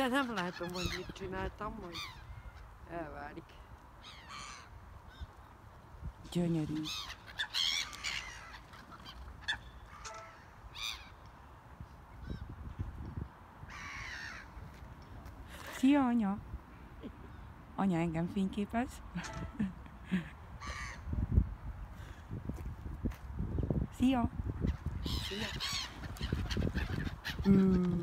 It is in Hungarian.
De nem látom, hogy mit csináltam, hogy elválik. Gyönyörű. Szia, anya! Anya engem fényképez. Szia! Szia. Mm.